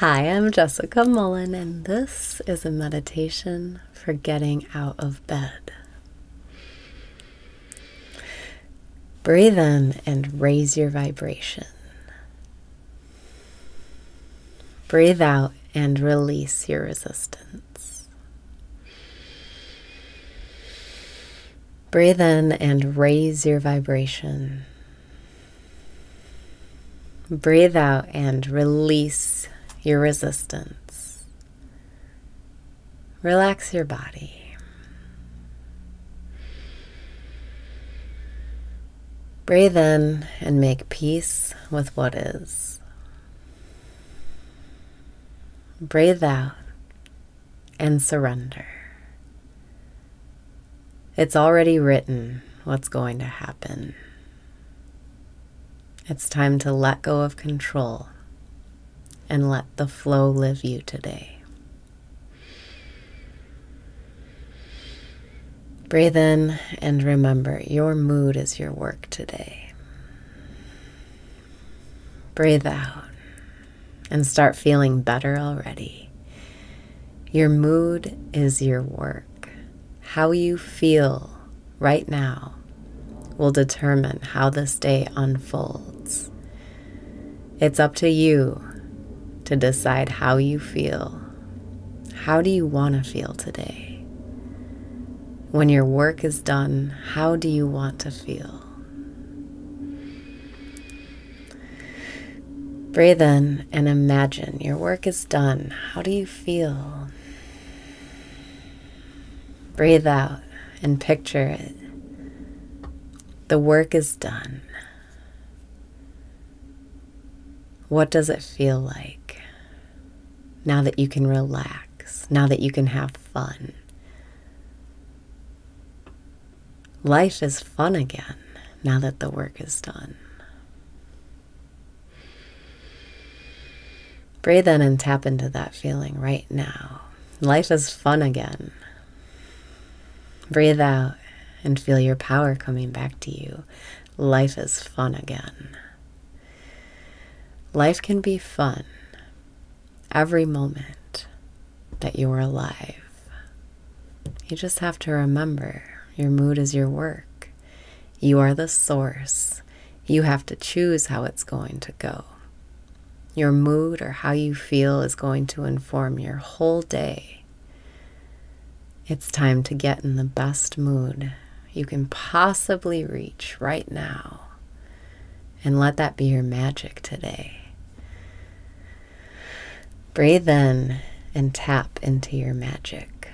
Hi, I'm Jessica Mullen, and this is a meditation for getting out of bed. Breathe in and raise your vibration. Breathe out and release your resistance. Breathe in and raise your vibration. Breathe out and release your resistance. Relax your body. Breathe in and make peace with what is. Breathe out and surrender. It's already written what's going to happen. It's time to let go of control and let the flow live you today. Breathe in and remember your mood is your work today. Breathe out and start feeling better already. Your mood is your work. How you feel right now will determine how this day unfolds. It's up to you to decide how you feel. How do you want to feel today? When your work is done, how do you want to feel? Breathe in and imagine your work is done. How do you feel? Breathe out and picture it. The work is done. What does it feel like? Now that you can relax, now that you can have fun. Life is fun again now that the work is done. Breathe in and tap into that feeling right now. Life is fun again. Breathe out and feel your power coming back to you. Life is fun again. Life can be fun every moment that you're alive. You just have to remember your mood is your work. You are the source. You have to choose how it's going to go. Your mood or how you feel is going to inform your whole day. It's time to get in the best mood you can possibly reach right now. And let that be your magic today. Breathe in and tap into your magic.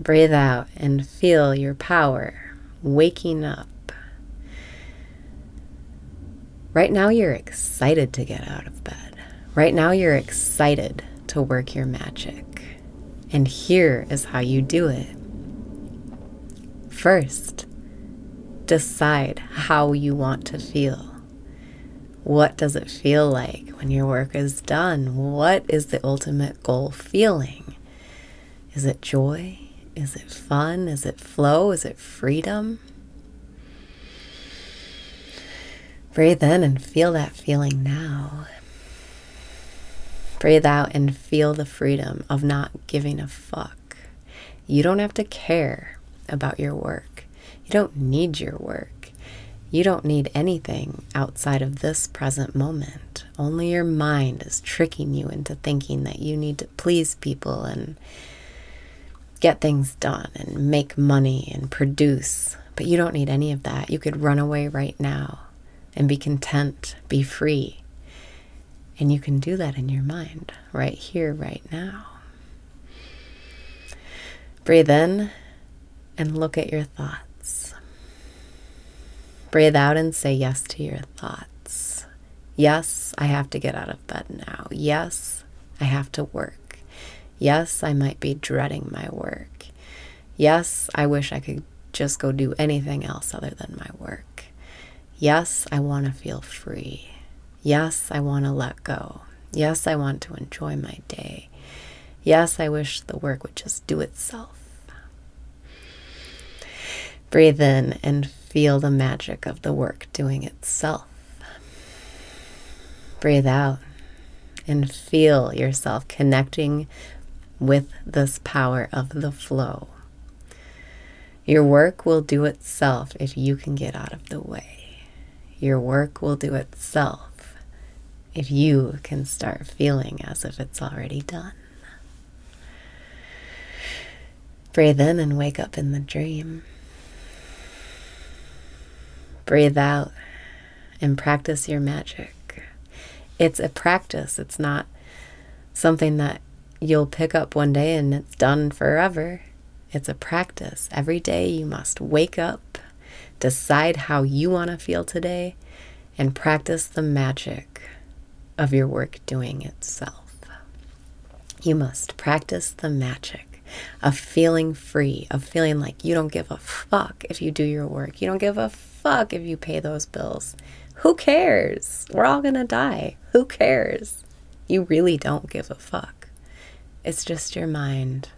Breathe out and feel your power waking up. Right now, you're excited to get out of bed. Right now, you're excited to work your magic. And here is how you do it. First, decide how you want to feel. What does it feel like when your work is done? What is the ultimate goal feeling? Is it joy? Is it fun? Is it flow? Is it freedom? Breathe in and feel that feeling now. Breathe out and feel the freedom of not giving a fuck. You don't have to care about your work. You don't need your work. You don't need anything outside of this present moment. Only your mind is tricking you into thinking that you need to please people and get things done and make money and produce. But you don't need any of that. You could run away right now and be content, be free. And you can do that in your mind right here, right now. Breathe in and look at your thoughts. Breathe out and say yes to your thoughts. Yes, I have to get out of bed now. Yes, I have to work. Yes, I might be dreading my work. Yes, I wish I could just go do anything else other than my work. Yes, I want to feel free. Yes, I want to let go. Yes, I want to enjoy my day. Yes, I wish the work would just do itself. Breathe in and feel the magic of the work doing itself. Breathe out and feel yourself connecting with this power of the flow. Your work will do itself if you can get out of the way. Your work will do itself if you can start feeling as if it's already done. Breathe in and wake up in the dream. Breathe out and practice your magic. It's a practice, it's not something that you'll pick up one day and it's done forever. It's a practice. Every day you must wake up, decide how you want to feel today, and practice the magic of your work doing itself. You must practice the magic of feeling free, of feeling like you don't give a fuck if you do your work. You don't give a fuck if you pay those bills. Who cares? We're all gonna die. Who cares? You really don't give a fuck. It's just your mind.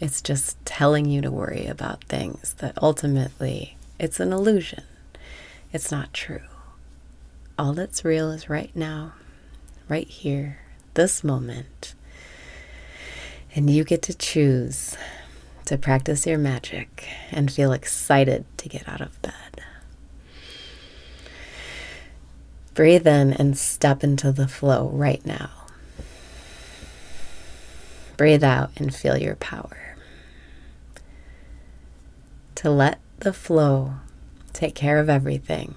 It's just telling you to worry about things that ultimately it's an illusion. It's not true. All that's real is right now, right here, this moment. And you get to choose to practice your magic and feel excited to get out of bed. Breathe in and step into the flow right now. Breathe out and feel your power. To let the flow take care of everything,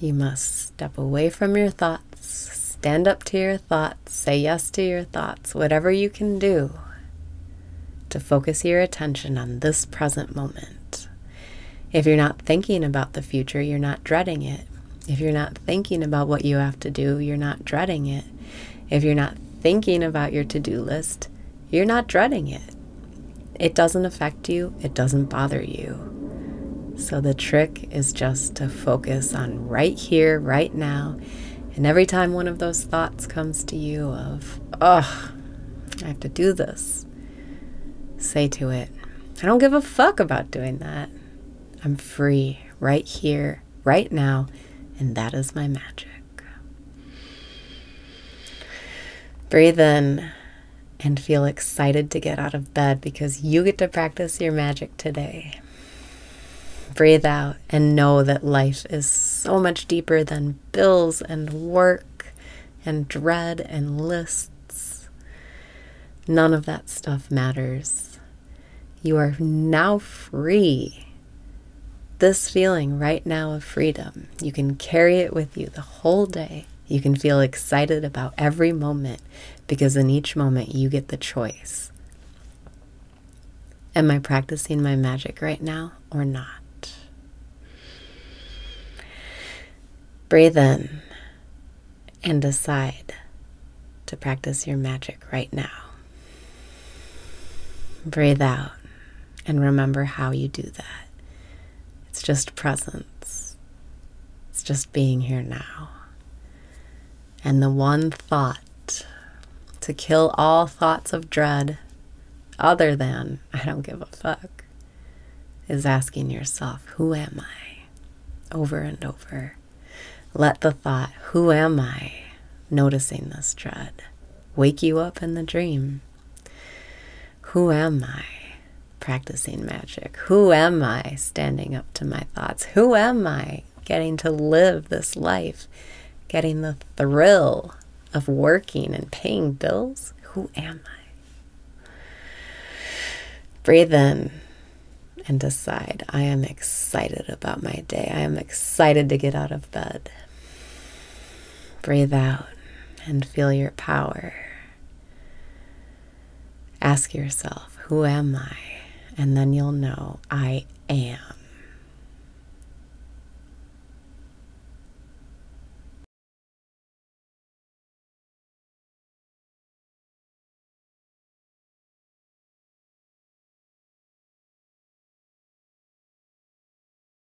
you must step away from your thoughts, stand up to your thoughts, say yes to your thoughts, whatever you can do to focus your attention on this present moment. If you're not thinking about the future, you're not dreading it. If you're not thinking about what you have to do, you're not dreading it. If you're not thinking about your to do list, you're not dreading it. It doesn't affect you, it doesn't bother you. So the trick is just to focus on right here, right now. And every time one of those thoughts comes to you of, oh, I have to do this, say to it, I don't give a fuck about doing that. I'm free right here, right now, and that is my magic. Breathe in and feel excited to get out of bed because you get to practice your magic today. Breathe out and know that life is so much deeper than bills and work and dread and lists. None of that stuff matters. You are now free this feeling right now of freedom, you can carry it with you the whole day. You can feel excited about every moment because in each moment you get the choice. Am I practicing my magic right now or not? Breathe in and decide to practice your magic right now. Breathe out and remember how you do that. It's just presence. It's just being here now. And the one thought to kill all thoughts of dread, other than I don't give a fuck, is asking yourself, Who am I? over and over. Let the thought, Who am I? noticing this dread, wake you up in the dream. Who am I? practicing magic? Who am I standing up to my thoughts? Who am I getting to live this life, getting the thrill of working and paying bills? Who am I? Breathe in and decide I am excited about my day. I am excited to get out of bed. Breathe out and feel your power. Ask yourself, who am I? and then you'll know I am